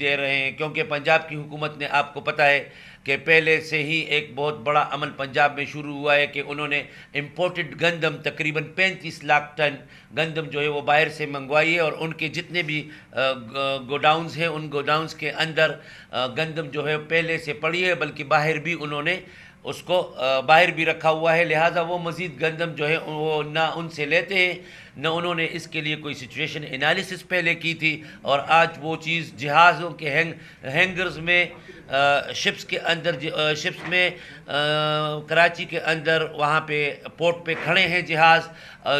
دے رہے ہیں۔ کیونکہ پنجاب کی حکومت نے آپ کو پتہ ہے کہ پہلے سے ہی ایک بہت بڑا عمل پنجاب میں شروع ہوا ہے کہ انہوں نے امپورٹڈ گندم تقریباً پینتیس لاکھ ٹن گندم جو ہے وہ باہر سے منگوائی ہے اور ان کے جتنے بھی گوڈاؤنز ہیں، ان گوڈاؤنز کے اندر گندم جو ہے پہلے سے پڑی ہے، بلکہ باہر بھی انہوں نے اس کو باہر بھی رکھا ہوا ہے۔ لہٰذا وہ مزید گندم جو ہے وہ نہ ان سے لیتے ہیں۔ نہ انہوں نے اس کے لیے کوئی سچویشن انالیسس پہلے کی تھی اور آج وہ چیز جہازوں کے ہینگ ہینگرز میں شپس کے اندر جی- شپس میں کراچی کے اندر وہاں پہ پورٹ پہ کھڑے ہیں جہاز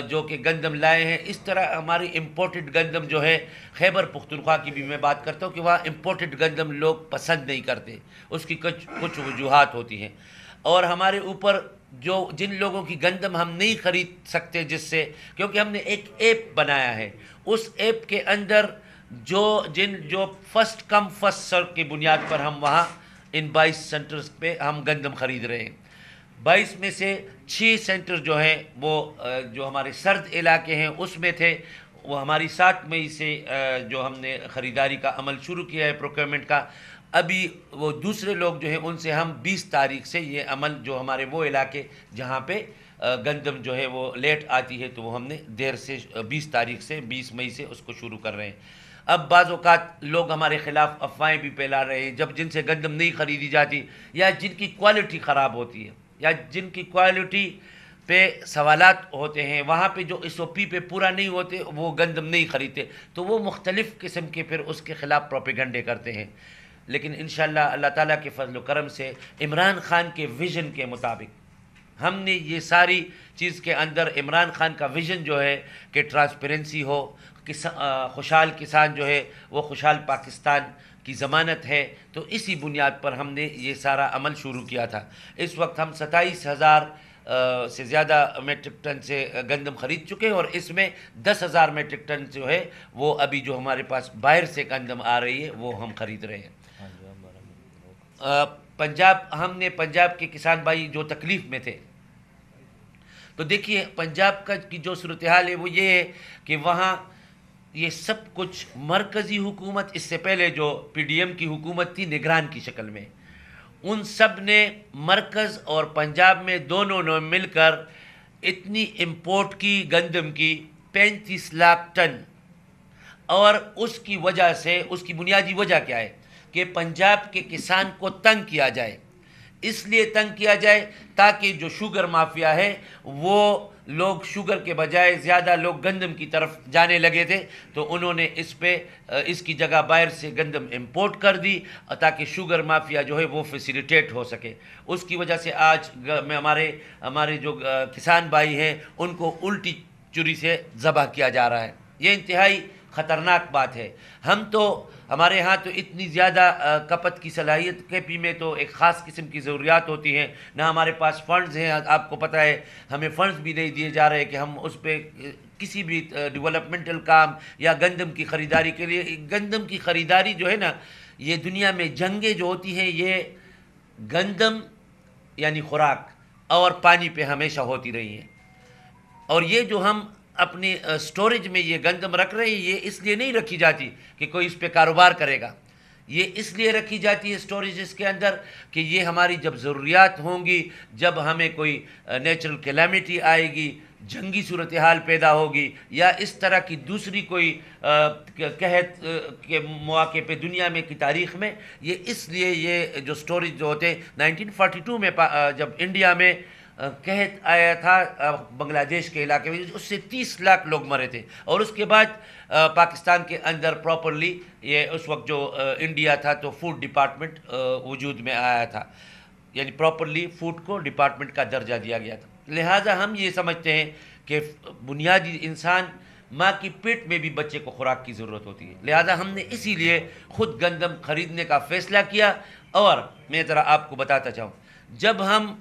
جو کہ گندم لائے ہیں۔ اس طرح ہماری امپورٹڈ گندم جو ہے، خیبر پختونخوا کی بھی میں بات کرتا ہوں کہ وہاں امپورٹڈ گندم لوگ پسند نہیں کرتے۔ اس کی کچھ کچھ وجوہات ہوتی ہیں۔ اور ہمارے اوپر جو جن لوگوں کی گندم ہم نہیں خرید سکتے جس سے، کیونکہ ہم نے ایک ایپ بنایا ہے۔ اس ایپ کے اندر جو جن، جو فرسٹ کم فرسٹ سر کی بنیاد پر ہم وہاں ان بائیس سینٹرز پہ ہم گندم خرید رہے ہیں۔ بائیس میں سے چھ سینٹر جو ہیں، وہ جو ہمارے سرد علاقے ہیں، اس میں تھے۔ وہ ہماری سات مئی سے جو ہم نے خریداری کا عمل شروع کیا ہے پروکیورمنٹ کا۔ ابھی وہ دوسرے لوگ جو ہیں، ان سے ہم بیس تاریخ سے یہ عمل جو ہمارے وہ علاقے جہاں پہ گندم جو ہے وہ لیٹ آتی ہے تو وہ ہم نے دیر سے بیس تاریخ سے، بیس مئی سے اس کو شروع کر رہے ہیں۔ اب بعض اوقات لوگ ہمارے خلاف افواہیں بھی پھیلا رہے ہیں۔ جب جن سے گندم نہیں خریدی جاتی یا جن کی کوالٹی خراب ہوتی ہے یا جن کی کوالٹی پہ سوالات ہوتے ہیں، وہاں پہ جو ایس او پی پہ پورا نہیں ہوتے، وہ گندم نہیں خریدتے۔ تو وہ مختلف قسم کے پھر اس کے خلاف پروپیگنڈے کرتے ہیں۔ لیکن انشاءاللہ اللہ تعالیٰ کے فضل و کرم سے عمران خان کے ویژن کے مطابق ہم نے یہ ساری چیز کے اندر عمران خان کا ویژن جو ہے کہ ٹرانسپیرنسی ہو خوشحال کسان جو ہے، وہ خوشحال پاکستان کی ضمانت ہے۔ تو اسی بنیاد پر ہم نے یہ سارا عمل شروع کیا تھا۔ اس وقت ہم ستائیس ہزار سے زیادہ میٹرک ٹن سے گندم خرید چکے اور اس میں دس ہزار میٹرک ٹن جو ہے، وہ ابھی جو ہمارے پاس باہر سے گندم آ رہی ہے، وہ ہم خرید رہے ہیں۔ پنجاب، ہم نے پنجاب کے کسان بھائی جو تکلیف میں تھے۔ تو دیکھیے، پنجاب کا کی جو صورتحال ہے، وہ یہ ہے کہ وہاں یہ سب کچھ مرکزی حکومت، اس سے پہلے جو پی ڈی ایم کی حکومت تھی، نگران کی شکل میں۔ ان سب نے مرکز اور پنجاب میں دونوں نے مل کر اتنی امپورٹ کی، گندم کی، پینتیس لاکھ ٹن۔ اور اس کی وجہ سے، اس کی بنیادی وجہ کیا ہے؟ کہ پنجاب کے کسان کو تنگ کیا جائے۔ اس لیے تنگ کیا جائے تاکہ جو شوگر مافیا ہے، وہ لوگ شوگر کے بجائے زیادہ لوگ گندم کی طرف جانے لگے تھے۔ تو انہوں نے اس پہ، اس کی جگہ باہر سے گندم امپورٹ کر دی، تاکہ شوگر مافیا جو ہے وہ فیسیلیٹیٹ ہو سکے۔ اس کی وجہ سے آج میں ہمارے ہمارے جو کسان بھائی ہیں، ان کو الٹی چوری سے ذبح کیا جا رہا ہے۔ یہ انتہائی خطرناک بات ہے۔ ہم تو، ہمارے ہاں تو اتنی زیادہ کپت کی صلاحیت، کے پی میں تو ایک خاص قسم کی ضروریات ہوتی ہیں۔ نہ ہمارے پاس فنڈز ہیں، آپ کو پتہ ہے، ہمیں فنڈز بھی نہیں دیے جا رہے کہ ہم اس پہ کسی بھی ڈیولپمنٹل کام یا گندم کی خریداری کے لیے، گندم کی خریداری جو ہے نا، یہ دنیا میں جنگیں جو ہوتی ہیں، یہ گندم یعنی خوراک اور پانی پہ ہمیشہ ہوتی رہی ہیں۔ اور یہ جو ہم اپنی سٹوریج میں یہ گندم رکھ رہے ہیں، یہ اس لیے نہیں رکھی جاتی کہ کوئی اس پہ کاروبار کرے گا۔ یہ اس لیے رکھی جاتی ہے سٹوریج اس کے اندر کہ یہ ہماری جب ضروریات ہوں گی، جب ہمیں کوئی نیچرل کلیمٹی آئے گی، جنگی صورتحال پیدا ہوگی، یا اس طرح کی دوسری کوئی قحط کے مواقع پہ دنیا میں کی تاریخ میں، یہ اس لیے یہ جو سٹوریج جو ہوتے ہیں، نائنٹین فورٹی ٹو میں جب انڈیا میں قحط آیا تھا بنگلہ دیش کے علاقے میں، اس سے تیس لاکھ لوگ مرے تھے۔ اور اس کے بعد پاکستان کے اندر پراپرلی یہ اس وقت جو انڈیا تھا، تو فوڈ ڈپارٹمنٹ وجود میں آیا تھا۔ یعنی پراپرلی فوڈ کو ڈپارٹمنٹ کا درجہ دیا گیا تھا۔ لہٰذا ہم یہ سمجھتے ہیں کہ بنیادی انسان ماں کی پیٹ میں بھی بچے کو خوراک کی ضرورت ہوتی ہے۔ لہٰذا ہم نے اسی لیے خود گندم خریدنے کا فیصلہ کیا۔ اور میں ذرا آپ کو بتاتا چاہوں، جب ہم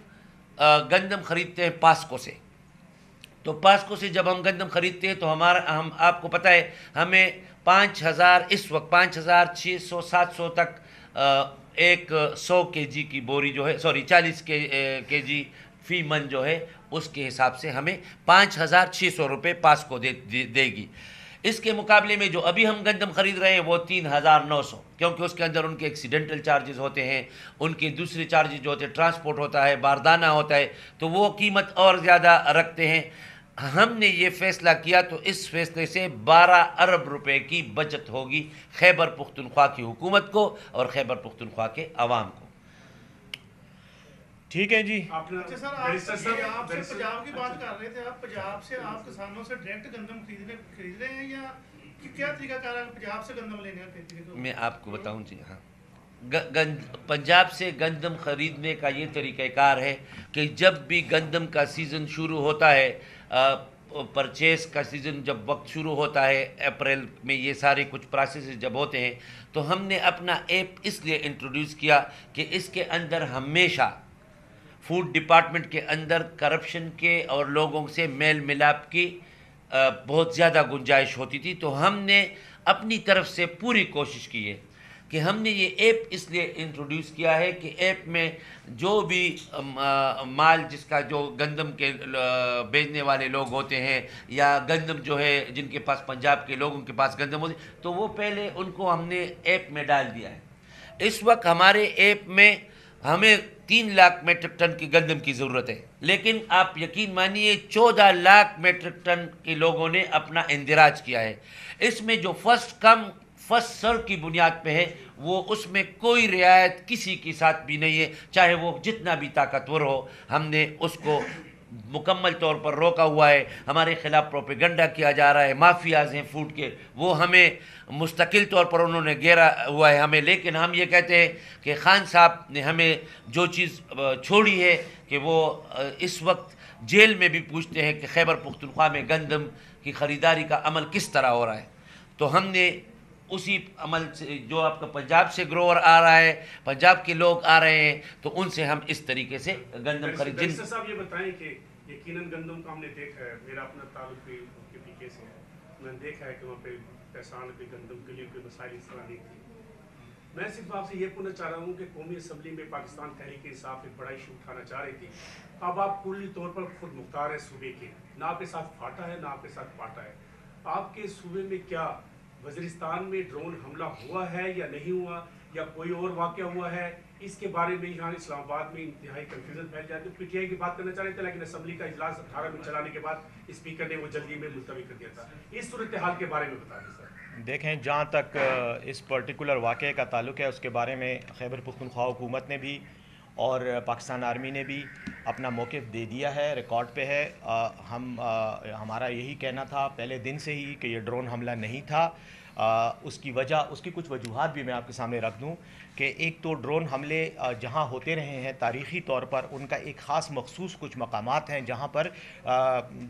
گندم خریدتے ہیں پاسکو سے۔ تو پاسکو سے جب ہم گندم خریدتے ہیں تو ہمارا، ہم، آپ کو پتہ ہے، ہمیں پانچ ہزار، اس وقت پانچ ہزار چھ سو، سات سو تک ایک سو کے جی کی بوری جو ہے، سوری، چالیس کے جی فی من جو ہے، اس کے حساب سے ہمیں پانچ ہزار چھ سو روپے پاسکو دے دے گی۔ اس کے مقابلے میں جو ابھی ہم گندم خرید رہے ہیں وہ تین ہزار نو سو، کیونکہ اس کے اندر ان کے ایکسیڈنٹل چارجز ہوتے ہیں، ان کے دوسرے چارجز جو ہوتے ہیں ٹرانسپورٹ ہوتا ہے، باردانہ ہوتا ہے، تو وہ قیمت اور زیادہ رکھتے ہیں۔ ہم نے یہ فیصلہ کیا تو اس فیصلے سے بارہ ارب روپے کی بچت ہوگی خیبر پختونخوا کی حکومت کو اور خیبر پختونخوا کے عوام کو۔ ٹھیک ہے جی۔ اچھا سر آپ آپ سے پنجاب کی بات کر رہے تھے آپ پنجاب سے آپ کسانوں سے ڈائریکٹ گندم خریدنے خرید رہے ہیں یا کیا طریقہ کار ہے؟ پنجاب سے گندم لینے کا کھیتی کے میں آپ کو بتاؤں جی ہاں۔ گند پنجاب سے گندم خریدنے کا یہ طریقہ کار ہے کہ جب بھی گندم کا سیزن شروع ہوتا ہے پرچیز کا سیزن جب وقت شروع ہوتا ہے اپریل میں یہ سارے کچھ پروسیس جب ہوتے ہیں تو ہم نے اپنا ایپ اس لیے انٹروڈیوس کیا کہ اس کے اندر ہمیشہ فوڈ ڈپارٹمنٹ کے اندر کرپشن کے اور لوگوں سے میل ملاپ کی بہت زیادہ گنجائش ہوتی تھی۔ تو ہم نے اپنی طرف سے پوری کوشش کی ہے کہ ہم نے یہ ایپ اس لیے انٹروڈیوس کیا ہے کہ ایپ میں جو بھی مال جس کا جو گندم کے بیچنے والے لوگ ہوتے ہیں یا گندم جو ہے جن کے پاس پنجاب کے لوگوں کے پاس گندم ہوتی تو وہ پہلے ان کو ہم نے ایپ میں ڈال دیا ہے۔ اس وقت ہمارے ایپ میں ہمیں تین لاکھ میٹرک ٹن کی گندم کی ضرورت ہے۔ لیکن آپ یقین مانیے، چودہ لاکھ میٹرک ٹن کے لوگوں نے اپنا اندراج کیا ہے۔ اس میں جو فرسٹ کم فرسٹ سر کی بنیاد پہ ہے، وہ اس میں کوئی رعایت کسی کے ساتھ بھی نہیں ہے، چاہے وہ جتنا بھی طاقتور ہو۔ ہم نے اس کو مکمل طور پر روکا ہوا ہے۔ ہمارے خلاف پروپیگنڈا کیا جا رہا ہے، مافیاز ہیں فوڈ کے۔ وہ ہمیں مستقل طور پر انہوں نے گھیرا ہوا ہے ہمیں۔ لیکن ہم یہ کہتے ہیں کہ خان صاحب نے ہمیں جو چیز چھوڑی ہے کہ وہ اس وقت جیل میں بھی پوچھتے ہیں کہ خیبر پختونخوا میں گندم کی خریداری کا عمل کس طرح ہو رہا ہے۔ تو ہم نے اسی عمل سے جو آپ کا پنجاب سے گروور آ رہا ہے پنجاب کے لوگ آ رہے ہیں تو ان سے ہم اس طریقے سے گندم خرید جن صاحب یہ بتائیں کہ یقیناً گندم کا ہم نے دیکھا ہے میرا اپنا تعلق بھی کے پی کے سے ہے۔ میں نے دیکھا ہے کہ وہاں پہ پہسان پہ گندم کے لیے کوئی مسائل اس طرح نہیں تھی میں صرف آپ سے یہ پوچھنا چاہ رہا ہوں کہ قومی اسمبلی میں پاکستان تحریک انصاف ایک بڑا ایشو اٹھانا چاہ رہی تھی اب آپ کلی طور پر خود مختار ہیں صوبے کے۔ نہ آپ کے ساتھ پھاٹا ہے نہ آپ کے ساتھ پاٹا ہے۔ آپ کے صوبے میں کیا وزیرستان میں ڈرون حملہ ہوا ہے یا نہیں ہوا یا کوئی اور واقعہ ہوا ہے، اس کے بارے میں یہاں اسلام آباد میں انتہائی کنفیوژن پھیل جاتی ہے۔ پی ٹی آئی کی بات کرنا چاہ رہے تھے، لیکن اسمبلی کا اجلاس اٹھارہ میں چلانے کے بعد اسپیکر نے وہ جلدی میں ملتوی کر دیا تھا۔ اس صورتحال کے بارے میں بتا دیں سر۔ دیکھیں، جہاں تک اس پرٹیکولر واقعے کا تعلق ہے، اس کے بارے میں خیبر پختونخوا حکومت نے بھی اور پاکستان آرمی نے بھی اپنا موقف دے دیا ہے، ریکارڈ پہ ہے۔ ہم ہمارا یہی کہنا تھا، پہلے دن سے ہی کہ یہ ڈرون حملہ نہیں تھا۔ اس کی وجہ، اس کی کچھ وجوہات بھی میں آپ کے سامنے رکھ دوں۔ کہ ایک تو ڈرون حملے جہاں ہوتے رہے ہیں تاریخی طور پر، ان کا ایک خاص مخصوص کچھ مقامات ہیں جہاں پر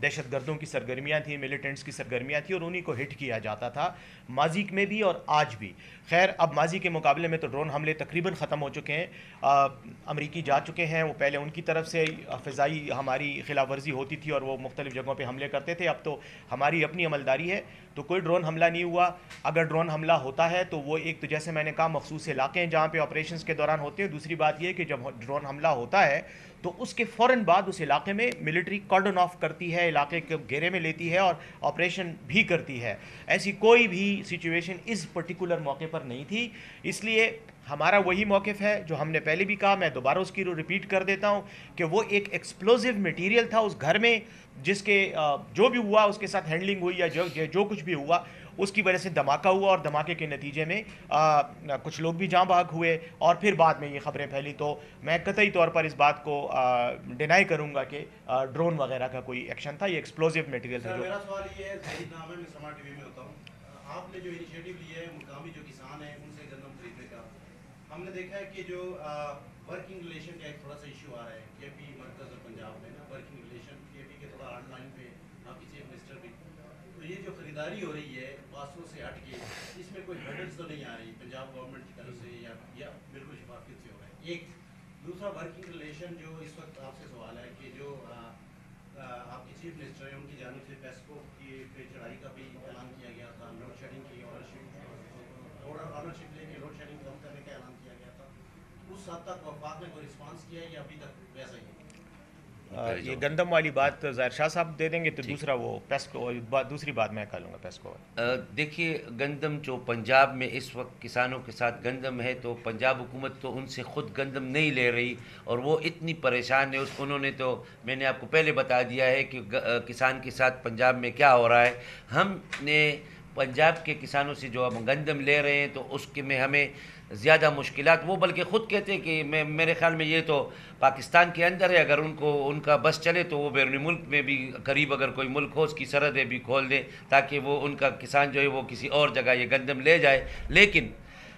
دہشت گردوں کی سرگرمیاں تھیں ملیٹنٹس کی سرگرمیاں تھیں اور انہی کو ہٹ کیا جاتا تھا ماضی میں بھی اور آج بھی۔ خیر، اب ماضی کے مقابلے میں تو ڈرون حملے تقریباً ختم ہو چکے ہیں۔ امریکی جا چکے ہیں، وہ پہلے ان کی طرف سے فضائی ہماری خلاف ورزی ہوتی تھی اور وہ مختلف جگہوں پہ حملے کرتے تھے۔ اب تو ہماری اپنی عملداری ہے، تو کوئی ڈرون حملہ نہیں ہوا۔ اگر ڈرون حملہ ہوتا ہے تو وہ ایک تو جیسے میں نے کہا، مخصوص علاقے ہیں جہاں پہ آپریشنز کے دوران ہوتے ہیں، دوسری بات یہ کہ جب ڈرون حملہ ہوتا ہے، تو اس کے فوراً بعد اس علاقے میں ملٹری کارڈن آف کرتی ہے، علاقے کے گھیرے میں لیتی ہے اور آپریشن بھی کرتی ہے۔ ایسی کوئی بھی سچویشن اس پرٹیکولر موقع پر نہیں تھی۔ اس لیے ہمارا وہی موقف ہے جو ہم نے پہلے بھی کہا، میں دوبارہ اس کی ریپیٹ کر دیتا ہوں کہ وہ ایک ایکسپلوزیو میٹیریل تھا اس گھر میں، جس کے جو بھی ہوا، اس کے ساتھ ہینڈلنگ ہوئی یا جو جو کچھ بھی ہوا اس کی وجہ سے دھماکہ ہوا اور دھماکے کے نتیجے میں کچھ لوگ بھی جاں بھاگ ہوئے اور پھر بعد میں یہ خبریں پھیلی۔ تو میں قطعی طور پر اس بات کو ڈینائی کروں گا کہ ڈرون وغیرہ کا کوئی ایکشن تھا یہ ایکسپلوزیو میٹیریل تھا میرا سوال یہ ہے میں سمارٹ ٹی وی میں ہوتا ہوں۔ آپ نے جو انیشیٹو لیا ہے مقامی جو کسان ہیں ان سے گندم خریدنے کا ہم نے دیکھا ہے کہ جو ورکنگ ریلیشن کا ایک تھوڑا سا ایشو آ رہا ہے کے پی مرکز اور پنجاب میں نا ورکنگ ریلیشن کے پی کے تھوڑا آن لائن پہ آپ کی چیف منسٹر بھی تو یہ جو خریداری ہو رہی ہے پاسوں سے ہٹ کے اس میں کوئی ہرڈلس تو نہیں آ رہی پنجاب گورنمنٹ کی طرف سے یا یا بالکل شفافیت سے ہو رہا ہے۔ ایک دوسرا ورکنگ ریلیشن جو اس وقت آپ سے سوال ہے کہ جو آپ کی چیف منسٹر ہیں ان کی جانب سے پیسکو کی پہ چڑھائی کا بھی اعلان کیا گیا تھا لوڈ شیڈنگ کی آنرشپ آنرشپ لے کے لوڈ شیڈنگ کم کرنے کا اعلان کیا گیا تھا۔ اس حد تک وفاق نے کوئی رسپانس کیا ہے یا ابھی تک ویسا ہی آ، یہ گندم والی بات ظاہر شاہ صاحب دے دیں گے تو دوسرا وہ پیسکو دوسری بات میں کر لوں گا پیسکو۔ دیکھیے گندم جو پنجاب میں اس وقت کسانوں کے ساتھ گندم ہے تو پنجاب حکومت تو ان سے خود گندم نہیں لے رہی اور وہ اتنی پریشان ہے اس انہوں نے تو میں نے آپ کو پہلے بتا دیا ہے کہ کسان کے ساتھ پنجاب میں کیا ہو رہا ہے۔ ہم نے پنجاب کے کسانوں سے جو ہم گندم لے رہے ہیں تو اس کے میں ہمیں زیادہ مشکلات، وہ بلکہ خود کہتے ہیں کہ میں میرے خیال میں یہ تو پاکستان کے اندر ہے، اگر ان کو ان کا بس چلے تو وہ بیرونی ملک میں بھی قریب اگر کوئی ملک ہو، اس کی سرحدیں بھی کھول دیں تاکہ وہ ان کا کسان جو ہے وہ کسی اور جگہ یہ گندم لے جائے۔ لیکن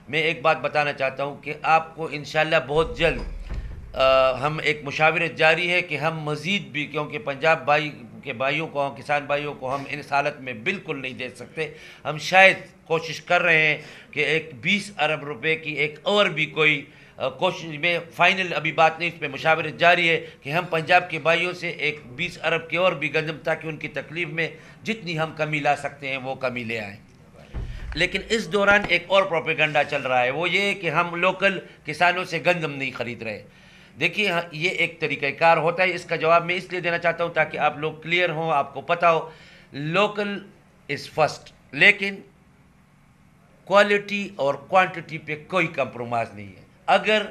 میں ایک بات بتانا چاہتا ہوں کہ آپ کو انشاءاللہ بہت جلد ہم ایک مشاورت جاری ہے کہ ہم مزید بھی، کیونکہ پنجاب بھائی کے بھائیوں کو، کسان بھائیوں کو ہم اس حالت میں بالکل نہیں دے سکتے۔ ہم شاید کوشش کر رہے ہیں کہ ایک بیس ارب روپے کی ایک اور بھی کوئی کوشش میں فائنل ابھی بات نہیں، اس پہ مشاورت جاری ہے کہ ہم پنجاب کے بھائیوں سے ایک بیس ارب کی اور بھی گندم تاکہ ان کی تکلیف میں جتنی ہم کمی لا سکتے ہیں وہ کمی لے آئیں۔ لیکن اس دوران ایک اور پروپیگنڈا چل رہا ہے، وہ یہ کہ ہم لوکل کسانوں سے گندم نہیں خرید رہے۔ دیکھیے ہاں، یہ ایک طریقہ کار ہوتا ہے، اس کا جواب میں اس لیے دینا چاہتا ہوں تاکہ آپ لوگ کلیئر ہوں، آپ کو پتہ ہو لوکل از فسٹ لیکن کوالٹی اور کوانٹٹی پہ کوئی کمپرومائز نہیں ہے۔ اگر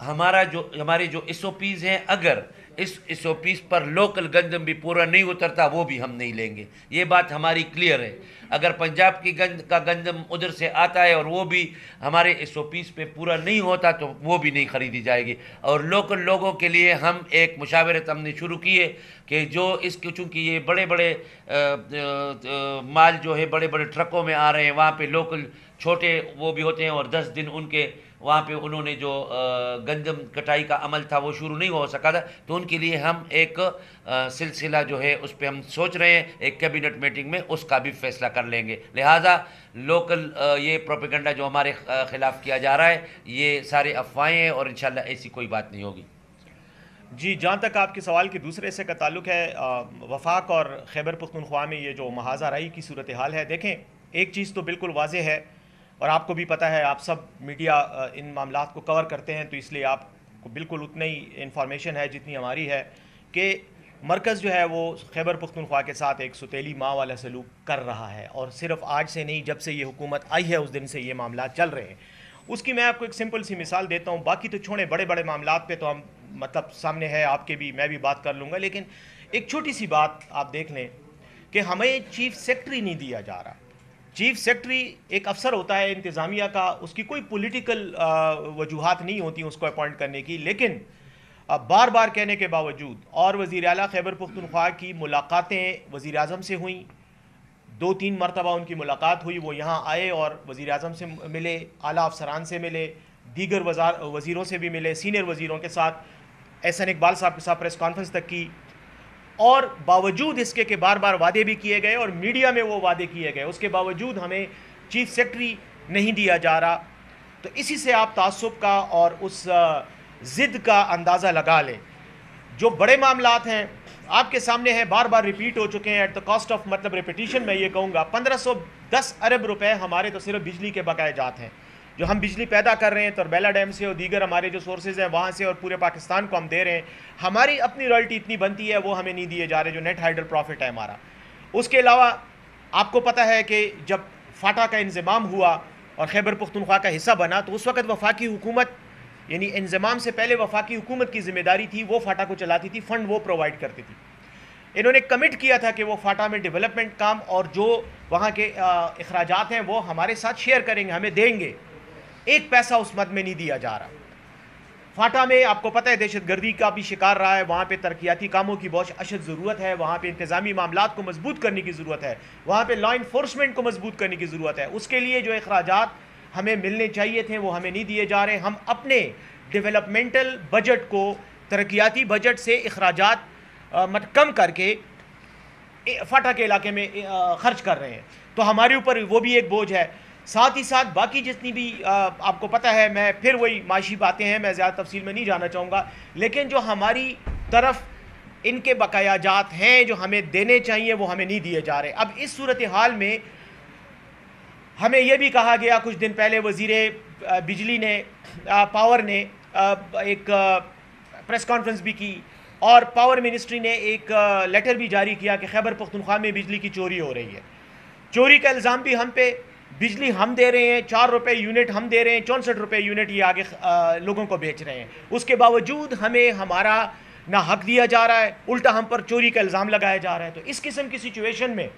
ہمارا جو، ہمارے جو ایس او پیز ہیں، اگر اس ایس او پیز پر لوکل گندم بھی پورا نہیں اترتا، وہ بھی ہم نہیں لیں گے۔ یہ بات ہماری کلیئر ہے۔ اگر پنجاب کی گند، کا گندم ادھر سے آتا ہے اور وہ بھی ہمارے ایس او پیز پہ پورا نہیں ہوتا، تو وہ بھی نہیں خریدی جائے گی۔ اور لوکل لوگوں کے لیے ہم ایک مشاورت ہم نے شروع کی ہے کہ جو اس کے چونکہ یہ بڑے بڑے مال جو ہے، بڑے بڑے ٹرکوں میں آ رہے ہیں، وہاں پہ لوکل چھوٹے وہ بھی ہوتے ہیں اور دس دن ان کے وہاں پہ انہوں نے جو گندم کٹائی کا عمل تھا، وہ شروع نہیں ہو سکا تھا۔ تو ان کے لیے ہم ایک سلسلہ جو ہے، اس پہ ہم سوچ رہے ہیں۔ ایک کیبنٹ میٹنگ میں اس کا بھی فیصلہ کر لیں گے۔ لہٰذا لوکل یہ پروپیگنڈا جو ہمارے خلاف کیا جا رہا ہے، یہ سارے افواہیں ہیں اور انشاءاللہ ایسی کوئی بات نہیں ہوگی۔ جی جہاں تک آپ کے سوال کے دوسرے سے کا تعلق ہے وفاق اور خیبر پختونخوا میں یہ جو محاذہ رائی کی صورتحال ہے، دیکھیں، ایک چیز تو بالکل واضح ہے۔ اور آپ کو بھی پتہ ہے، آپ سب میڈیا ان معاملات کو کور کرتے ہیں، تو اس لیے آپ کو بالکل اتنا ہی انفارمیشن ہے جتنی ہماری ہے کہ مرکز جو ہے وہ خیبر پختونخوا کے ساتھ ایک ستیلی ماں والا سلوک کر رہا ہے۔ اور صرف آج سے نہیں، جب سے یہ حکومت آئی ہے، اس دن سے یہ معاملات چل رہے ہیں۔ اس کی میں آپ کو ایک سمپل سی مثال دیتا ہوں۔ باقی تو چھوڑے بڑے بڑے معاملات پہ تو ہم مطلب سامنے ہے، آپ کے بھی، میں بھی بات کر لوں گا۔ لیکن ایک چھوٹی سی بات آپ دیکھ لیں کہ ہمیں چیف سیکٹری نہیں دیا جا رہا۔ چیف سیکٹری ایک افسر ہوتا ہے انتظامیہ کا، اس کی کوئی پولیٹیکل وجوہات نہیں ہوتی اس کو اپوائنٹ کرنے کی، لیکن بار بار کہنے کے باوجود، اور وزیر اعلیٰ خیبر پختونخوا کی ملاقاتیں وزیر اعظم سے ہوئیں۔ دو تین مرتبہ ان کی ملاقات ہوئی، وہ یہاں آئے اور وزیر اعظم سے ملے، اعلیٰ افسران سے ملے، دیگر وزار، وزیروں سے بھی ملے سینئر وزیروں کے ساتھ۔ احسن اقبال صاحب کے ساتھ پریس کانفرنس تک کی۔ اور باوجود اس کے کہ بار بار وعدے بھی کیے گئے اور میڈیا میں وہ وعدے کیے گئے، اس کے باوجود ہمیں چیف سیکٹری نہیں دیا جا رہا۔ تو اسی سے آپ تعصب کا اور اس ضد کا اندازہ لگا لیں۔ جو بڑے معاملات ہیں، آپ کے سامنے ہیں، بار بار ریپیٹ ہو چکے ہیں۔ ایٹ دا کاسٹ آف مطلب ریپیٹیشن میں یہ کہوں گا، پندرہ سو دس ارب روپے ہمارے تو صرف بجلی کے بقائے جات ہیں۔ جو ہم بجلی پیدا کر رہے ہیں تربیلا ڈیم سے اور دیگر ہمارے جو سورسز ہیں وہاں سے اور پورے پاکستان کو ہم دے رہے ہیں، ہماری اپنی رائلٹی اتنی بنتی ہے، وہ ہمیں نہیں دیے جا رہے جو نیٹ ہائیڈر پروفٹ ہے ہمارا۔ اس کے علاوہ آپ کو پتہ ہے کہ جب فاٹا کا انضمام ہوا اور خیبر پختونخوا کا حصہ بنا، تو اس وقت وفاقی حکومت یعنی انضمام سے پہلے وفاقی حکومت کی ذمہ داری تھی، وہ فاٹا کو چلاتی تھی فنڈ وہ پرووائڈ کرتی تھی۔ انہوں نے کمٹ کیا تھا کہ وہ فاٹا میں ڈیولپمنٹ کام اور جو وہاں کے اخراجات ہیں وہ ہمارے ساتھ شیئر کریں گے، ہمیں دیں گے۔ ایک پیسہ اس مد میں نہیں دیا جا رہا۔ فاٹا میں آپ کو پتہ ہے دہشت گردی کا بھی شکار رہا ہے، وہاں پہ ترقیاتی کاموں کی بہت اشد ضرورت ہے، وہاں پہ انتظامی معاملات کو مضبوط کرنے کی ضرورت ہے، وہاں پہ لا انفورسمنٹ کو مضبوط کرنے کی ضرورت ہے۔ اس کے لیے جو اخراجات ہمیں ملنے چاہیے تھے، وہ ہمیں نہیں دیے جا رہے۔ ہم اپنے ڈیولپمنٹل بجٹ کو، ترقیاتی بجٹ سے اخراجات مت کم کر کے فاٹا کے علاقے میں خرچ کر رہے ہیں۔ تو ہمارے اوپر وہ بھی ایک بوجھ ہے۔ ساتھ ہی ساتھ باقی جتنی بھی آپ کو پتہ ہے، میں پھر وہی معاشی باتیں ہیں، میں زیادہ تفصیل میں نہیں جانا چاہوں گا، لیکن جو ہماری طرف ان کے بقایا جات ہیں، جو ہمیں دینے چاہیے، وہ ہمیں نہیں دیے جا رہے۔ اب اس صورتحال میں ہمیں یہ بھی کہا گیا، کچھ دن پہلے وزیر بجلی نے پاور نے ایک پریس کانفرنس بھی کی اور پاور منسٹری نے ایک لیٹر بھی جاری کیا کہ خیبر پختونخوا میں بجلی کی چوری ہو رہی ہے۔ چوری کا الزام بھی ہم پہ بجلی ہم دے رہے ہیں، چار روپے یونٹ ہم دے رہے ہیں، چونسٹھ روپے یونٹ یہ آگے لوگوں کو بیچ رہے ہیں۔ اس کے باوجود ہمیں ہمارا نہ حق دیا جا رہا ہے، الٹا ہم پر چوری کا الزام لگایا جا رہا ہے۔ تو اس قسم کی سچویشن میں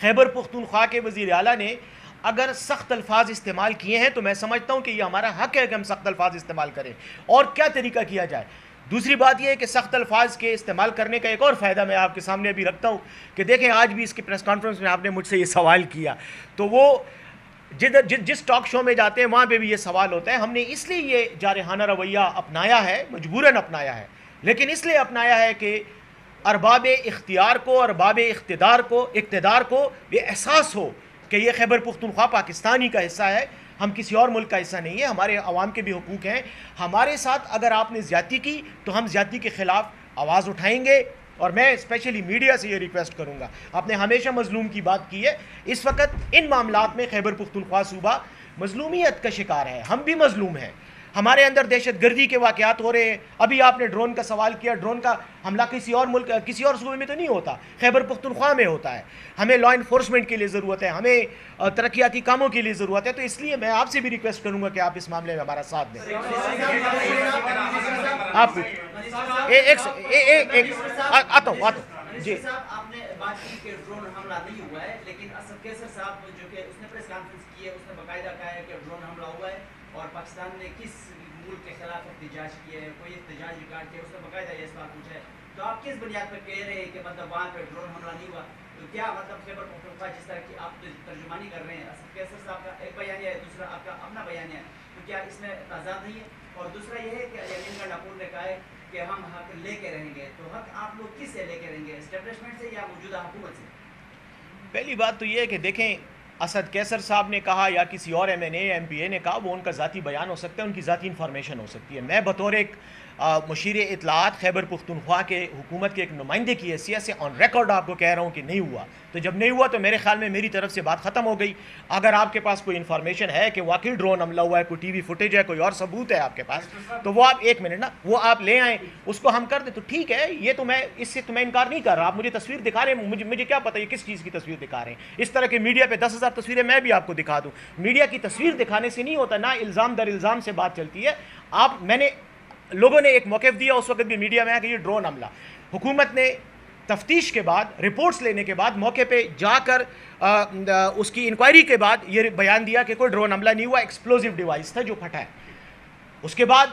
خیبر پختونخوا کے وزیر اعلیٰ نے اگر سخت الفاظ استعمال کیے ہیں تو میں سمجھتا ہوں کہ یہ ہمارا حق ہے کہ ہم سخت الفاظ استعمال کریں۔ اور کیا طریقہ کیا جائے؟ دوسری بات یہ ہے کہ سخت الفاظ کے استعمال کرنے کا ایک اور فائدہ میں آپ کے سامنے ابھی رکھتا ہوں کہ دیکھیں آج بھی اس کی پریس کانفرنس میں آپ نے مجھ سے یہ سوال کیا۔ تو وہ جدھر جس ٹاک شو میں جاتے ہیں وہاں پہ بھی یہ سوال ہوتا ہے۔ ہم نے اس لیے یہ جارحانہ رویہ اپنایا ہے، مجبوراً اپنایا ہے۔ لیکن اس لیے اپنایا ہے کہ ارباب اختیار کو، ارباب اقتدار کو اقتدار کو یہ احساس ہو کہ یہ خیبر پختونخوا پاکستانی کا حصہ ہے۔ ہم کسی اور ملک کا حصہ نہیں ہے ہمارے عوام کے بھی حقوق ہیں۔ ہمارے ساتھ اگر آپ نے زیادتی کی تو ہم زیادتی کے خلاف آواز اٹھائیں گے۔ اور میں اسپیشلی میڈیا سے یہ ریکویسٹ کروں گا۔ آپ نے ہمیشہ مظلوم کی بات کی ہے۔ اس وقت ان معاملات میں خیبر پختونخوا صوبہ مظلومیت کا شکار ہے۔ ہم بھی مظلوم ہیں۔ ہمارے اندر دہشت گردی کے واقعات ہو رہے ہیں۔ ابھی آپ نے ڈرون کا سوال کیا ڈرون کا حملہ کسی اور ملک کسی اور صوبے میں تو نہیں ہوتا خیبر پختونخوا میں ہوتا ہے۔ ہمیں لا انفورسمنٹ کے لیے ضرورت ہے ہمیں ترقیاتی کاموں کے لیے ضرورت ہے۔ تو اس لیے میں آپ سے بھی ریکویسٹ کروں گا کہ آپ اس معاملے میں ہمارا ساتھ دیں۔ آپ آتا ہوں آتا ہوں۔ جی۔ آپ نے بات کی کہ ڈرون حملہ نہیں ہوا ہے لیکن اسد کیسر صاحب جو کہ اس نے پریس کانفرنس کی ہے اس نے باقاعدہ کہا ہے کہ ڈرون حملہ ہوا ہے۔ اور پاکستان نے کس ملک کے خلاف احتجاج کیا ہے، کوئی احتجاج ریکارڈ کیا اس نے باقاعدہ یہ سوال پوچھا ہے۔ تو آپ کس بنیاد پر کہہ رہے ہیں کہ مطلب وہاں پہ ڈرون حملہ نہیں ہوا؟ تو کیا مطلب خیبر پختونخوا جس طرح کی آپ ترجمانی کر رہے ہیں اسد کیسر صاحب کا ایک بیانیہ ہے، دوسرا آپ کا اپنا بیانیہ ہے، تو کیا اس میں تضاد نہیں ہے؟ اور دوسرا یہ ہے کہ یمین گنڈ اپور نے کہا ہے کہ ہم حق لے کے رہیں گے۔ تو حق آپ لوگ کس سے لے کے رہیں گے؟ اسٹیبلشمنٹ سے یا موجودہ حکومت سے؟ پہلی بات تو یہ ہے کہ دیکھیں اسد کیسر صاحب نے کہا یا کسی اور M N A, M P A نے کہا، وہ ان کا ذاتی بیان ہو سکتا ہے، ان کی ذاتی انفارمیشن ہو سکتی ہے۔ میں بطور ایک مشیر اطلاعات خیبر پختونخوا کے حکومت کے ایک نمائندے کی حیثیت سے آن ریکارڈ آپ کو کہہ رہا ہوں کہ نہیں ہوا۔ تو جب نہیں ہوا تو میرے خیال میں میری طرف سے بات ختم ہو گئی۔ اگر آپ کے پاس کوئی انفارمیشن ہے کہ واقعی ڈرون حملہ ہوا ہے، کوئی ٹی وی فوٹیج ہے، کوئی اور ثبوت ہے آپ کے پاس، تو وہ آپ ایک منٹ نا، وہ آپ لے آئیں، اس کو ہم کر دیں۔ تو ٹھیک ہے، یہ تو میں اس سے تو میں انکار نہیں کر رہا۔ آپ مجھے تصویر دکھا رہے ہیں، مجھے مجھے کیا پتہ یہ کس چیز کی تصویر دکھا رہے ہیں۔ اس طرح کے میڈیا پہ دس ہزار تصویریں میں بھی آپ کو دکھا دوں۔ میڈیا کی تصویر دکھانے سے نہیں ہوتا، نہ الزام در الزام سے بات چلتی ہے۔ آپ، میں نے لوگوں نے ایک موقف دیا اس وقت بھی میڈیا میں ہے کہ یہ ڈرون حملہ۔ حکومت نے تفتیش کے بعد رپورٹس لینے کے بعد، موقع پہ جا کر اس کی انکوائری کے بعد یہ بیان دیا کہ کوئی ڈرون حملہ نہیں ہوا ایکسپلوزیو ڈیوائس تھا جو پھٹا ہے۔ اس کے بعد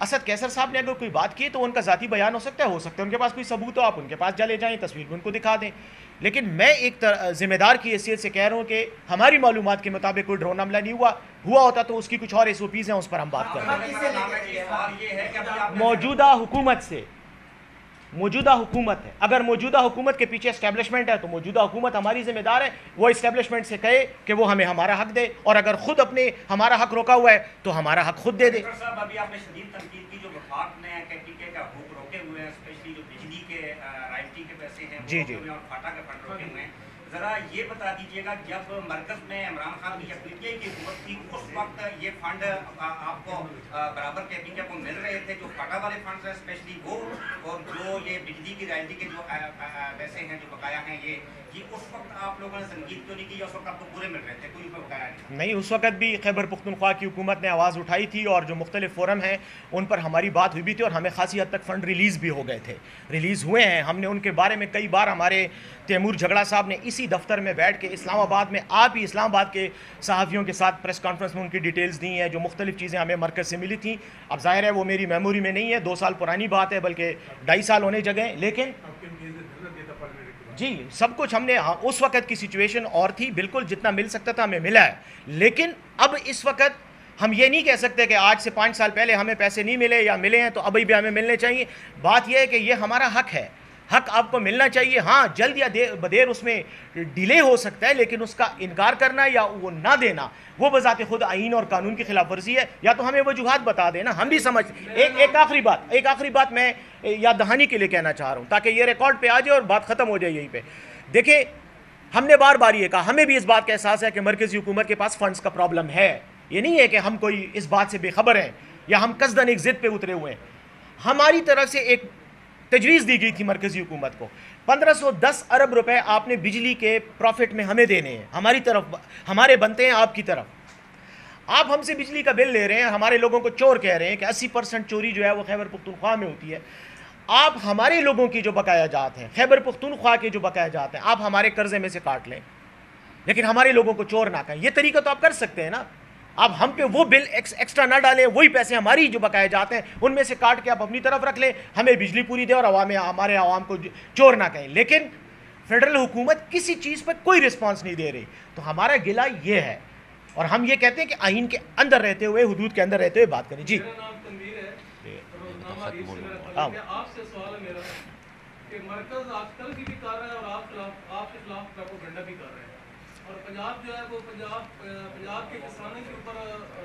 اسد کیسر صاحب نے اگر کوئی بات کی تو ان کا ذاتی بیان ہو سکتا ہے، ہو سکتا ہے، ان کے پاس کوئی ثبوت ہو، آپ ان کے پاس جا لے جائیں، تصویر بھی ان کو دکھا دیں۔ لیکن میں ایک ذمہ دار کی حیثیت سے کہہ رہا ہوں کہ ہماری معلومات کے مطابق کوئی ڈرون حملہ نہیں ہوا۔ ہوا ہوتا تو اس کی کچھ اور ایس او پیز ہیں اس پر ہم بات کر رہے ہیں۔ موجودہ حکومت سے موجودہ حکومت ہے۔ اگر موجودہ حکومت کے پیچھے اسٹیبلشمنٹ ہے تو موجودہ حکومت ہماری ذمہ دار ہے۔ وہ اسٹیبلشمنٹ سے کہے کہ وہ ہمیں ہمارا حق دے۔ اور اگر خود اپنے ہمارا حق روکا ہوا ہے تو ہمارا حق خود دے دے۔ صاحب ابھی آپ نے شدید تنقید کی جو وفاق نے کا روکے ہوئے ہیں اسپیشلی جو بجلی کے رائلٹی کے پیسے ہیں جی جی۔ اور فاٹا کے فنڈ روکے ہوئے ہیں ذرا یہ بتا دیجیے گا جب مرکز میں عمران خان کی یا کی حکومت تھی اس وقت یہ فنڈ آپ کو برابر کے کو مل رہے تھے، جو فٹا والے فنڈز ہیں اسپیشلی وہ، اور جو یہ بجلی کی رائلٹی کے جو پیسے ہیں، جو بقایا ہیں، یہ نہیں اس وقت نہیں۔ اس وقت بھی خیبر پختونخوا کی حکومت نے آواز اٹھائی تھی اور جو مختلف فورم ہیں، ان پر ہماری بات ہوئی بھی تھی اور ہمیں خاصی حد تک فنڈ ریلیز بھی ہو گئے تھے۔ ریلیز ہوئے ہیں۔ ہم نے ان کے بارے میں کئی بار ہمارے تیمور جھگڑا صاحب نے اسی دفتر میں بیٹھ کے اسلام آباد میں آپ ہی اسلام آباد کے صحافیوں کے ساتھ پریس کانفرنس میں ان کی ڈیٹیلز دی ہیں، جو مختلف چیزیں ہمیں مرکز سے ملی تھیں۔ اب ظاہر ہے وہ میری میموری میں نہیں ہے، دو سال پرانی بات ہے، بلکہ ڈھائی سال ہونے جگہ لیکن جی سب کچھ ہم نے ہاں، اس وقت کی سچویشن اور تھی، بالکل جتنا مل سکتا تھا ہمیں ملا ہے۔ لیکن اب اس وقت ہم یہ نہیں کہہ سکتے کہ آج سے پانچ سال پہلے ہمیں پیسے نہیں ملے یا ملے ہیں تو ابھی بھی ہمیں ملنے چاہیے۔ بات یہ ہے کہ یہ ہمارا حق ہے۔ حق آپ کو ملنا چاہیے۔ ہاں جلد یا بدیر اس میں ڈیلے ہو سکتا ہے، لیکن اس کا انکار کرنا یا وہ نہ دینا، وہ بذات خود آئین اور قانون کی خلاف ورزی ہے۔ یا تو ہمیں وجوہات بتا دینا، ہم بھی سمجھ، ایک ایک آخری بات، ایک آخری بات میں یاد دہانی کے لیے کہنا چاہ رہا ہوں، تاکہ یہ ریکارڈ پہ آ جائے اور بات ختم ہو جائے یہیں پہ۔ دیکھیں، ہم نے بار بار یہ کہا، ہمیں بھی اس بات کا احساس ہے کہ مرکزی حکومت کے پاس فنڈز کا پرابلم ہے۔ یہ نہیں ہے کہ ہم کوئی اس بات سے بے خبر ہیں یا ہم قصدن ایک ضد پہ اترے ہوئے ہیں۔ ہماری طرف سے ایک تجویز دی گئی تھی مرکزی حکومت کو۔ پندرہ سو دس ارب روپے آپ نے بجلی کے پروفٹ میں ہمیں دینے ہیں۔ ہماری طرف، ہمارے بنتے ہیں آپ کی طرف۔ آپ ہم سے بجلی کا بل لے رہے ہیں، ہمارے لوگوں کو چور کہہ رہے ہیں کہ اسی پرسنٹ چوری جو ہے وہ خیبر پختونخوا میں ہوتی ہے۔ آپ ہمارے لوگوں کی جو بقایا جات ہیں، خیبر پختونخوا کے جو بقایا جات ہیں، آپ ہمارے قرضے میں سے کاٹ لیں۔ لیکن ہمارے لوگوں کو چور نہ کہیں یہ طریقہ تو آپ کر سکتے ہیں نا۔ آپ ہم پہ وہ بل ایکسٹرا نہ ڈالیں وہی پیسے ہماری جو بقایا جاتے ہیں ان میں سے کاٹ کے آپ اپنی طرف رکھ لیں۔ ہمیں بجلی پوری دیں اور عوام ہمارے عوام کو چور نہ کہیں۔ لیکن فیڈرل حکومت کسی چیز پر کوئی رسپانس نہیں دے رہی۔ تو ہمارا گلا یہ ہے۔ اور ہم یہ کہتے ہیں کہ آئین کے اندر رہتے ہوئے حدود کے اندر رہتے ہوئے بات کریں۔ جی۔ کہ مرکز آج کل کی بھی کر رہا ہے اور آپ کے خلاف پروپیگنڈا بھی کر رہے ہیں پنجاب جو ہے وہ پنجاب پنجاب کے کسانوں کے اوپر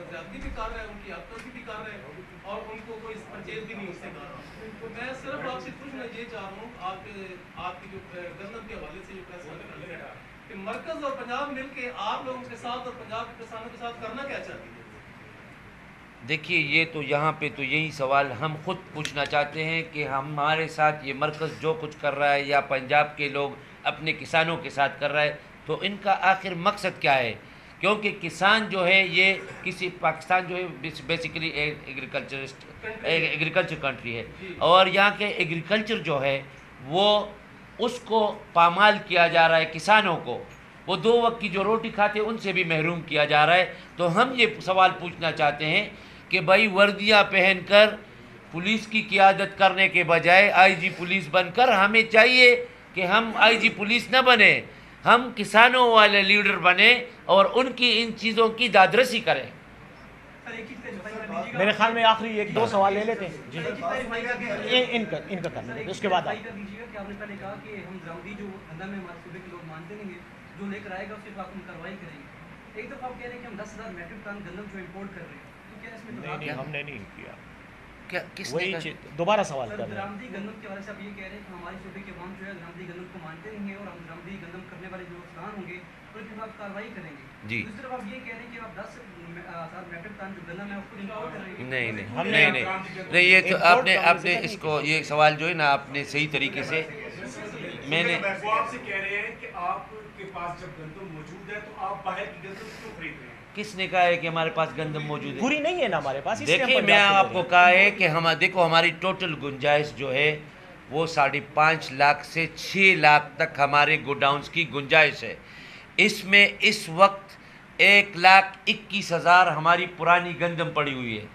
زیادتی بھی کر رہے ہیں، ان کی حد بھی کر رہے ہیں اور ان کو کوئی پرچیز بھی نہیں اس سے کر رہا۔ تو میں صرف آپ سے پوچھنا یہ چاہ رہا ہوں، آپ کے آپ کی جو گندم کے حوالے سے جو فیصلہ نکل ہے، کہ مرکز اور پنجاب مل کے آپ لوگوں کے ساتھ اور پنجاب کے کسانوں کے ساتھ کرنا کیا چاہتی ہے دیکھیے، یہ تو یہاں پہ تو یہی سوال ہم خود پوچھنا چاہتے ہیں کہ ہمارے ساتھ یہ مرکز جو کچھ کر رہا ہے یا پنجاب کے لوگ اپنے کسانوں کے ساتھ کر رہا ہے تو ان کا آخر مقصد کیا ہے؟ کیونکہ کسان جو ہے، یہ کسی پاکستان جو ہے بیسیکلی ایگریکلچرسٹ ایگریکلچر کنٹری ہے۔ اور یہاں کے ایگریکلچر جو ہے، وہ اس کو پامال کیا جا رہا ہے کسانوں کو۔ وہ دو وقت کی جو روٹی کھاتے ہیں ان سے بھی محروم کیا جا رہا ہے۔ تو ہم یہ سوال پوچھنا چاہتے ہیں کہ بھائی وردیاں پہن کر پولیس کی قیادت کرنے کے بجائے آئی جی پولیس بن کر ہمیں چاہیے کہ ہم آئی جی پولیس نہ بنے ہم کسانوں والے لیڈر بنے اور ان کی ان چیزوں کی دادرسی کریں۔ میرے خیال میں آخری ایک دو سوال لے لیتے ہیں۔ جی۔ ان- کا ان کا کرنا اس کے بعد آپ۔ کر دیجیے گا کہ آپ نے پہلے کہا کہ ہم درامدی جو اندر میں ہمارے صوبے کے لوگ مانتے نہیں ہیں جو لے کر آئے گا خلاف ہم کارروائی کریں گے ایک دفعہ آپ کہہ رہے ہیں کہ ہم دس ہزار میٹرک ٹن گندم جو امپورٹ کر رہے ہیں تو کیا اس میں ہم نے نہیں کیا۔ کس وہی دوبارہ سوال کر رہے ہیں درامدی گندم کے حوالے سے آپ یہ کہہ رہے ہیں کہ ہمارے صوبے کے عوام جو ہے درامدی گندم کو مانتے نہیں ہیں اور ہم درامدی گندم کرنے والے جو کسان ہوں گے ان کے خلاف کارروائی کریں گے جی۔ دوسری طرف آپ یہ کہہ رہے ہیں کہ آپ دس ہزار میٹرک ٹن جو گندم ہے اس کو امپورٹ کر رہے ہیں نہیں نہیں نہیں نہیں نہیں یہ تو آپ نے آپ نے اس کو یہ سوال جو ہے نا آپ نے صحیح طریقے سے میں نے آپ سے کہہ رہے ہیں کہ آپ کے پاس جب گندم موجود ہے تو آپ باہر کی گندم کیوں خرید رہے ہیں کس نے کہا ہے کہ ہمارے پاس گندم موجود ہے؟ پوری نہیں ہے نا ہمارے پاس دیکھیں میں آپ کو۔ کہا ہے کہ ہم دیکھو ہماری ٹوٹل گنجائش جو ہے وہ ساڑھے پانچ لاکھ سے چھ لاکھ تک ہمارے گوڈاؤنس کی گنجائش ہے۔ اس میں اس وقت ایک لاکھ اکیس ہزار ہماری پرانی گندم پڑی ہوئی ہے۔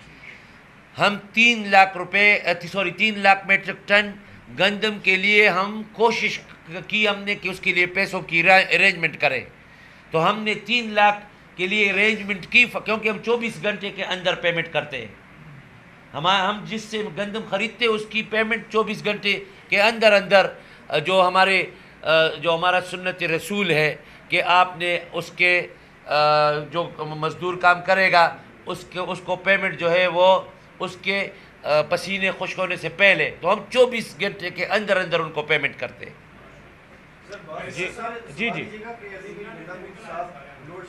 ہم تین لاکھ روپے سوری تین لاکھ میٹرک ٹن گندم کے لیے ہم کوشش کی ہم نے کہ اس کے لیے پیسوں کی ارینجمنٹ کریں۔ تو ہم نے تین لاکھ کے لیے ارینجمنٹ کی کیونکہ ہم چوبیس گھنٹے کے اندر پیمنٹ کرتے ہیں۔ ہم ہم جس سے گندم خریدتے اس کی پیمنٹ چوبیس گھنٹے کے اندر اندر جو ہمارے جو ہمارا سنت رسول ہے کہ آپ نے اس کے جو مزدور کام کرے گا اس کے اس کو پیمنٹ جو ہے وہ اس کے پسینے خشک ہونے سے پہلے تو ہم چوبیس گھنٹے کے اندر اندر ان کو پیمنٹ کرتے ہیں۔ جی جی جی۔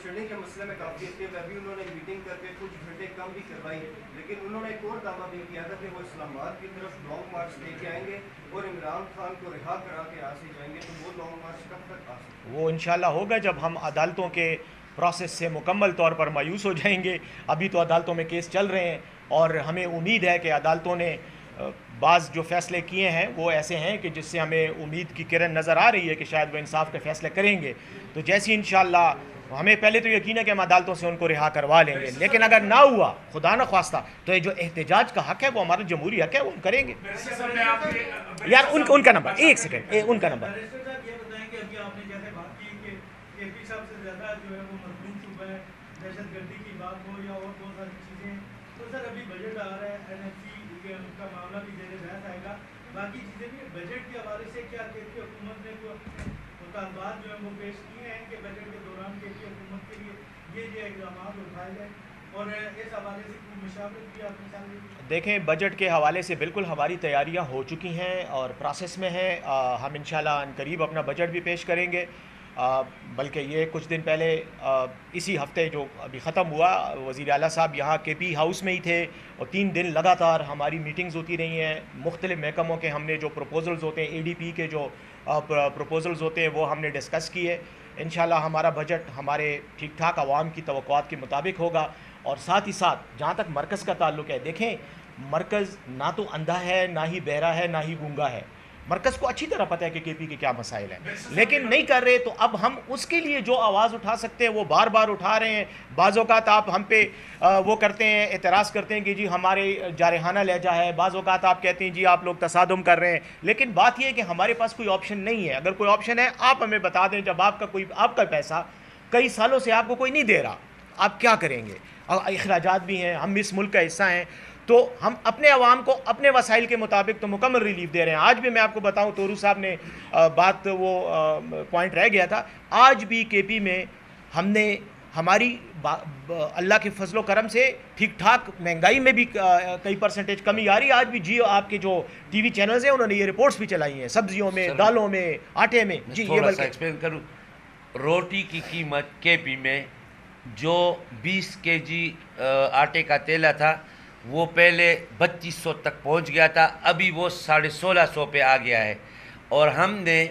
لوڈ کے مسئلے میں کافی تھے ابھی انہوں نے میٹنگ کر کے کچھ گھنٹے کم بھی کروائی، لیکن انہوں نے ایک اور دعویٰ بھی کیا تھا کہ وہ اسلام آباد کی طرف لانگ مارچ لے کے آئیں گے اور عمران خان کو رہا کرا کے آ سے جائیں گے، تو وہ لانگ مارچ کب تک آ سکتے وہ انشاءاللہ ہوگا جب ہم عدالتوں کے پروسیس سے مکمل طور پر مایوس ہو جائیں گے۔ ابھی تو عدالتوں میں کیس چل رہے ہیں اور ہمیں امید ہے کہ عدالتوں نے بعض جو فیصلے کیے ہیں وہ ایسے ہیں کہ جس سے ہمیں امید کی کرن نظر آ رہی ہے کہ شاید وہ انصاف کے فیصلے کریں گے۔ تو جیسی انشاءاللہ ہمیں پہلے تو یقین ہے کہ ہم عدالتوں سے ان کو رہا کروا لیں گے۔ لیکن اگر نہ ہوا، خدا نہ خواستہ، تو یہ جو احتجاج کا حق ہے، وہ ہمارا جمہوری حق ہے، وہ ہم کریں گے۔ یار، ان ان کا نمبر، ایک سیکنڈ ان کا نمبر۔ دہشت گردی کی بات ہو یا اور بہت ساری چیزیں تو سر، ابھی بجٹ آ رہا ہے این ان کا معاملہ بھی زیر بحث آئے گا۔ باقی چیزیں بھی بجٹ کے حوالے سے کیا کے پی حکومت نے جو مطالبات جو ہیں وہ پیش کیے ہیں کہ بجٹ کے دوران کے پی حکومت کے لیے یہ جو اقدامات اٹھائے جائیں اور اس حوالے سے مشاورت بھی آپ نے سامنے دیکھیں بجٹ کے حوالے سے بالکل ہماری تیاریاں ہو چکی ہیں اور پروسیس میں ہیں۔ ہم انشاءاللہ ان قریب اپنا بجٹ بھی پیش کریں گے۔ بلکہ یہ کچھ دن پہلے اسی ہفتے جو ابھی ختم ہوا، وزیر اعلیٰ صاحب یہاں کے پی ہاؤس میں ہی تھے اور تین دن لگاتار ہماری میٹنگز ہوتی رہی ہیں۔ مختلف محکموں کے ہم نے جو پروپوزلز ہوتے ہیں اے ڈی پی کے جو پروپوزلز ہوتے ہیں، وہ ہم نے ڈسکس کیے۔ انشاءاللہ ہمارا بجٹ ہمارے ٹھیک ٹھاک عوام کی توقعات کے مطابق ہوگا۔ اور ساتھ ہی ساتھ، جہاں تک مرکز کا تعلق ہے، دیکھیں، مرکز نہ تو اندھا ہے، نہ ہی بہرا ہے، نہ ہی گونگا ہے۔ مرکز کو اچھی طرح پتہ ہے کہ کے پی کے کیا مسائل ہیں۔ لیکن نہیں کر رہے تو اب ہم اس کے لیے جو آواز اٹھا سکتے ہیں وہ بار بار اٹھا رہے ہیں۔ بعض اوقات آپ ہم پہ وہ کرتے ہیں، اعتراض کرتے ہیں کہ جی ہمارے جارحانہ لہجہ ہے۔ بعض اوقات آپ کہتے ہیں جی آپ لوگ تصادم کر رہے ہیں۔ لیکن بات یہ ہے کہ ہمارے پاس کوئی آپشن نہیں ہے۔ اگر کوئی آپشن ہے، آپ ہمیں بتا دیں جب آپ کا کوئی، آپ کا پیسہ کئی سالوں سے آپ کو کوئی نہیں دے رہا۔ آپ کیا کریں گے؟ اخراجات بھی ہیں۔ ہم اس ملک کا حصہ ہیں۔ تو ہم اپنے عوام کو اپنے وسائل کے مطابق تو مکمل ریلیف دے رہے ہیں۔ آج بھی میں آپ کو بتاؤں تورو صاحب نے بات وہ پوائنٹ رہ گیا تھا۔ آج بھی کے پی میں ہم نے ہماری اللہ کے فضل و کرم سے ٹھیک ٹھاک مہنگائی میں بھی کئی پرسنٹیج کمی آ رہی ہے۔ آج بھی جی آپ کے جو ٹی وی چینلز ہیں انہوں نے یہ رپورٹس بھی چلائی ہیں۔ سبزیوں میں دالوں میں آٹے میں۔ جی یہ بلکہ کروں۔ روٹی کی قیمت کے پی میں جو بیس کے جی آٹے کا تیلا تھا وہ پہلے بتیس سو تک پہنچ گیا تھا، ابھی وہ ساڑھے سولہ سو پہ آ گیا ہے۔ اور ہم نے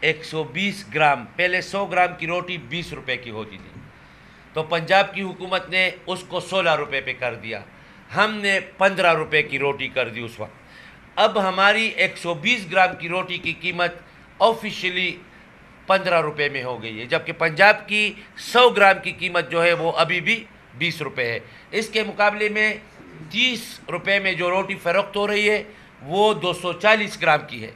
ایک سو بیس گرام، پہلے سو گرام کی روٹی بیس روپے کی ہوتی تھی۔ تو پنجاب کی حکومت نے اس کو سولہ روپے پہ کر دیا۔ ہم نے پندرہ روپے کی روٹی کر دی اس وقت۔ اب ہماری ایک سو بیس گرام کی روٹی کی قیمت آفیشلی پندرہ روپے میں ہو گئی ہے، جبکہ پنجاب کی سو گرام کی قیمت جو ہے وہ ابھی بھی بیس روپے ہے۔ اس کے مقابلے میں تیس روپے میں جو روٹی فروخت ہو رہی ہے وہ دو سو چالیس گرام کی ہے۔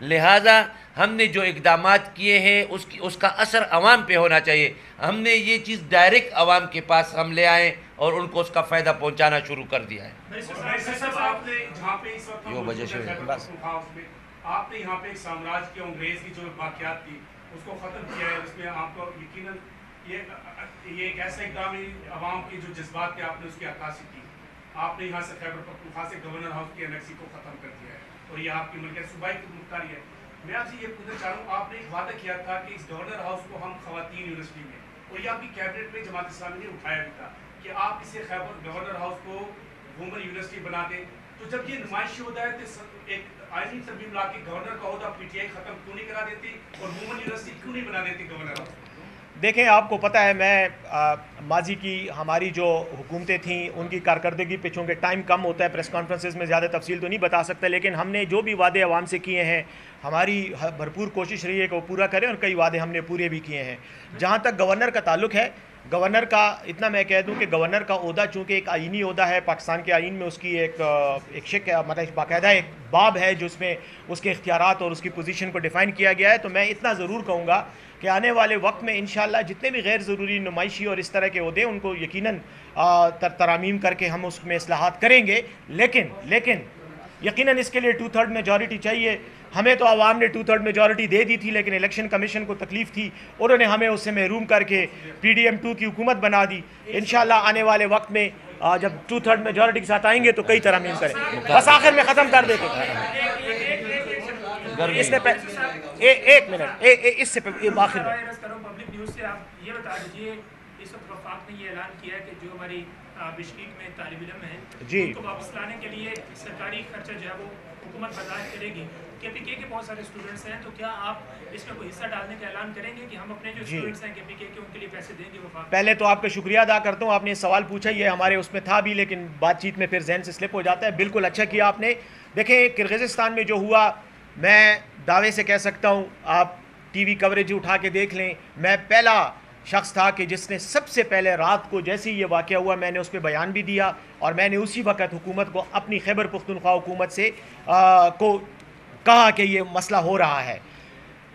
لہٰذا ہم نے جو اقدامات کیے ہیں اس کی اس کا اثر عوام پہ ہونا چاہیے۔ ہم نے یہ چیز ڈائریکٹ عوام کے پاس ہم لے آئیں اور ان کو اس کا فائدہ پہنچانا شروع کر دیا ہے۔ آپ نے یہاں پہ ایک سامراج کی انگریز کی جو واقعات تھی اس کو ختم کیا ہے اس میں آپ کو یقیناً یہ ایک ایسا اقدام عوام کی جو جذبات تھے آپ نے اس کی عکاسی کی۔ آپ نے یہاں سے خیبر پختونخوا سے گورنر ہاؤس کی انیکسی کو ختم کر دیا ہے اور یہ آپ کی ملکیت صوبائی کی مختاری ہے۔ میں آپ سے یہ پوچھنا چاہ رہا ہوں، آپ نے ایک وعدہ کیا تھا کہ اس گورنر ہاؤس کو ہم خواتین یونیورسٹی میں اور یہ آپ کی کیبنٹ میں جماعت اسلامی نے اٹھایا بھی تھا کہ آپ اسے خیبر گورنر ہاؤس کو وومن یونیورسٹی بنا دیں۔ تو جب یہ نمائشی ہوتا ہے تو ایک آئینی ترمیم لا کے گورنر کا عہدہ پی ٹی آئی ختم کیوں نہیں کرا دیتی اور وومن یونیورسٹی کیوں نہیں بنا دیتی گورنر ہاؤس دیکھیں، آپ کو پتہ ہے، میں ماضی کی ہماری جو حکومتیں تھیں، ان کی کارکردگی پہ چونکہ ٹائم کم ہوتا ہے، پریس کانفرنسز میں زیادہ تفصیل تو نہیں بتا سکتا لیکن ہم نے جو بھی وعدے عوام سے کیے ہیں، ہماری بھرپور کوشش رہی ہے کہ وہ پورا کریں اور کئی وعدے ہم نے پورے بھی کیے ہیں۔ جہاں تک گورنر کا تعلق ہے گورنر کا اتنا میں کہہ دوں کہ گورنر کا عہدہ چونکہ ایک آئینی عہدہ ہے پاکستان کے آئین میں، اس کی ایک ایک شک مطلب باقاعدہ ایک باب ہے جس میں، اس کے اختیارات اور اس کی پوزیشن کو ڈیفائن کیا گیا ہے۔ تو میں اتنا ضرور کہوں گا کہ آنے والے وقت میں انشاءاللہ جتنے بھی غیر ضروری نمائشی اور اس طرح کے عہدے ان کو یقیناً ترامیم کر کے ہم اس میں اصلاحات کریں گے۔ لیکن لیکن، یقیناً اس کے لیے ٹو تھرڈ میجورٹی چاہیے۔ ہمیں تو عوام نے ٹو تھرڈ میجورٹی دے دی تھی لیکن الیکشن کمیشن کو تکلیف تھی۔ انہوں نے ہمیں اس سے محروم کر کے پی ڈی ایم ٹو کی حکومت بنا دی۔ انشاءاللہ آنے والے وقت میں جب ٹو تھرڈ میجورٹی کے ساتھ آئیں گے تو کئی ترامیم کریں۔ بس آخر میں ختم کر دیتے اس نے ایک منٹ اس سے آخر میں۔ یہ بتا دیجیے اس وقت وفاق نے یہ اعلان کیا ہے کہ جو ہماری بشکیک میں طالب علم ہیں جی۔ ان کو واپس لانے کے لیے سرکاری خرچہ جو ہے وہ حکومت برداشت کرے گی۔ کے پی کے کے بہت سارے اسٹوڈنٹس ہیں تو کیا آپ اس میں کوئی حصہ ڈالنے کا اعلان کریں گے کہ ہم اپنے جو اسٹوڈنٹس ہیں کے پی کے کے ان کے لیے پیسے دیں گے وفاق پہلے تو آپ کا شکریہ ادا کرتا ہوں آپ نے سوال پوچھا یہ ہمارے اس میں تھا بھی لیکن بات چیت میں پھر ذہن سے سلپ ہو جاتا ہے۔ بالکل اچھا کیا آپ نے۔ دیکھیں کرغزستان میں جو ہوا میں دعوے سے کہہ سکتا ہوں آپ ٹی وی کوریج اٹھا کے دیکھ لیں۔ میں پہلا شخص تھا کہ جس نے سب سے پہلے رات کو جیسے یہ واقعہ ہوا میں نے اس پہ بیان بھی دیا اور میں نے اسی وقت حکومت کو اپنی خیبر پختونخوا حکومت سے کو کہا کہ یہ مسئلہ ہو رہا ہے۔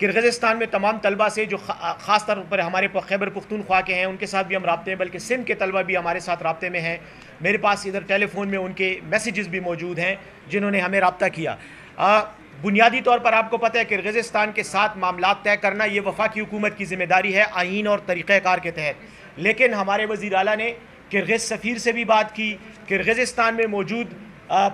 کرغزستان میں تمام طلبہ سے جو خاص طور پر ہمارے خیبر پختونخوا کے ہیں، ان کے ساتھ بھی ہم رابطے ہیں، بلکہ سندھ کے طلبہ بھی ہمارے ساتھ رابطے میں ہیں۔ میرے پاس ادھر ٹیلی فون میں ان کے میسیجز بھی موجود ہیں جنہوں نے ہمیں رابطہ کیا۔ بنیادی طور پر آپ کو پتہ ہے کرغزستان کے ساتھ معاملات طے کرنا یہ وفاقی حکومت کی ذمہ داری ہے آئین اور طریقہ کار کے تحت۔ لیکن ہمارے وزیر اعلیٰ نے کرغز سفیر سے بھی بات کی کرغزستان میں موجود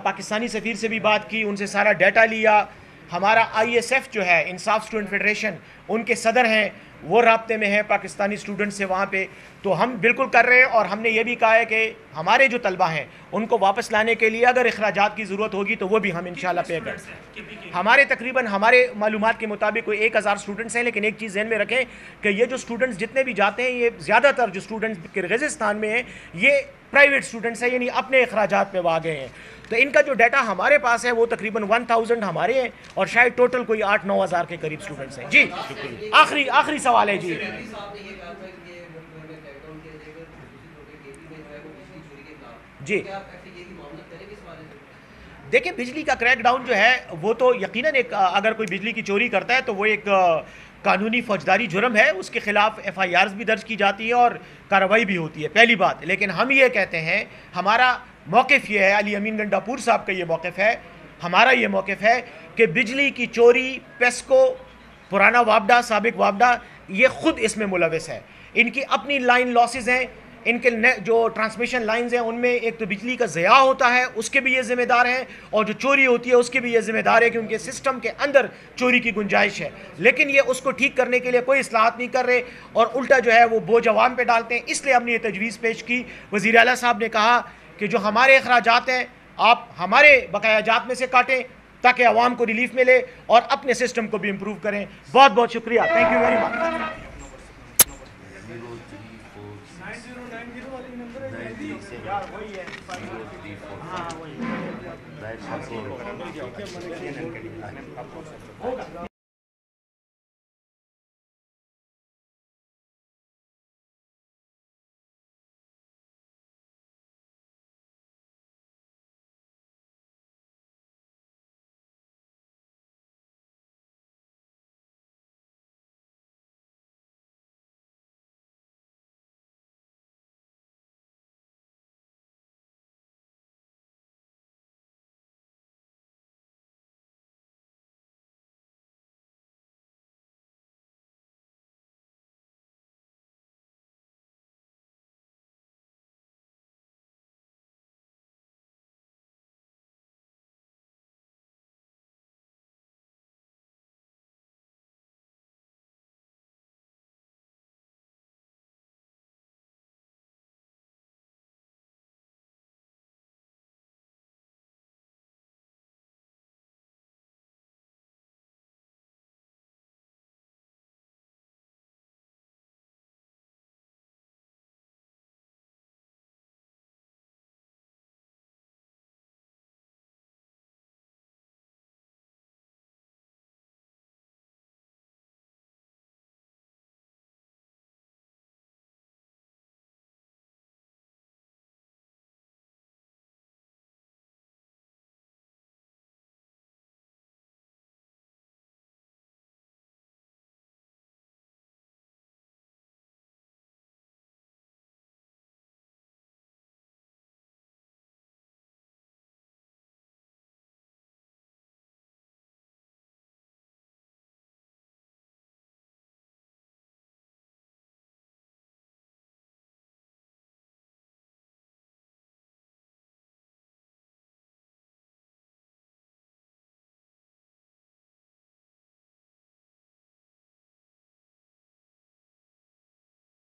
پاکستانی سفیر سے بھی بات کی، ان سے سارا ڈیٹا لیا۔ ہمارا آئی ایس ایف جو ہے، انصاف اسٹوڈنٹ فیڈریشن، ان کے صدر ہیں، وہ رابطے میں ہیں پاکستانی اسٹوڈنٹ سے وہاں پہ۔ تو ہم بالکل کر رہے ہیں اور ہم نے یہ بھی کہا ہے کہ ہمارے جو طلبہ ہیں، ان کو واپس لانے کے لیے اگر اخراجات کی ضرورت ہوگی تو وہ بھی ہم انشاءاللہ پے کریں۔ ہمارے تقریباً ہمارے معلومات کے مطابق کوئی ایک ہزار اسٹوڈنٹس ہیں، لیکن ایک چیز ذہن میں رکھیں کہ یہ جو اسٹوڈنٹس جتنے بھی جاتے ہیں، یہ زیادہ تر جو اسٹوڈنٹس کرغزستان میں ہیں، یہ پرائیویٹ اسٹوڈنٹس ہیں یعنی اپنے اخراجات پہ وہ آگے ہیں۔ تو ان کا جو ڈیٹا ہمارے پاس ہے وہ تقریباً ون تھاؤزنڈ ہمارے ہیں اور شاید ٹوٹل کوئی آٹھ نو ہزار کے قریب اسٹوڈنٹس ہیں۔ جی آخری آخری سوال ہے جی۔ جی۔ دیکھیں، بجلی کا کریک ڈاؤن جو ہے، وہ تو یقیناً ایک، اگر کوئی بجلی کی چوری کرتا ہے تو وہ ایک، قانونی فوجداری جرم ہے۔ اس کے خلاف ایف آئی آرز بھی درج کی جاتی ہے اور کارروائی بھی ہوتی ہے۔ پہلی بات، لیکن ہم یہ کہتے ہیں، ہمارا موقف یہ ہے، علی امین گنڈا پور صاحب کا یہ موقف ہے، ہمارا یہ موقف ہے کہ بجلی کی چوری، پیسکو، پرانا وابڈا، سابق وابڈا، یہ خود اس میں ملوث ہے۔ ان کی اپنی لائن لاسز ہیں، ان کے جو ٹرانسمیشن لائنز ہیں، ان میں ایک تو بجلی کا ضیاع ہوتا ہے، اس کے بھی یہ ذمہ دار ہیں، اور جو چوری ہوتی ہے، اس کے بھی یہ ذمہ دار ہے کہ ان کے سسٹم کے اندر چوری کی گنجائش ہے۔ لیکن یہ اس کو ٹھیک کرنے کے لیے کوئی اصلاحات نہیں کر رہے، اور الٹا جو ہے وہ بوجھ عوام پہ ڈالتے ہیں۔ اس لیے ہم نے یہ تجویز پیش کی۔ وزیر اعلیٰ صاحب نے کہا کہ جو ہمارے اخراجات ہیں، آپ ہمارے بقایا جات میں سے کاٹیں تاکہ عوام کو ریلیف ملے اور اپنے سسٹم کو بھی امپروو کریں۔ بہت بہت شکریہ۔ Thank you very much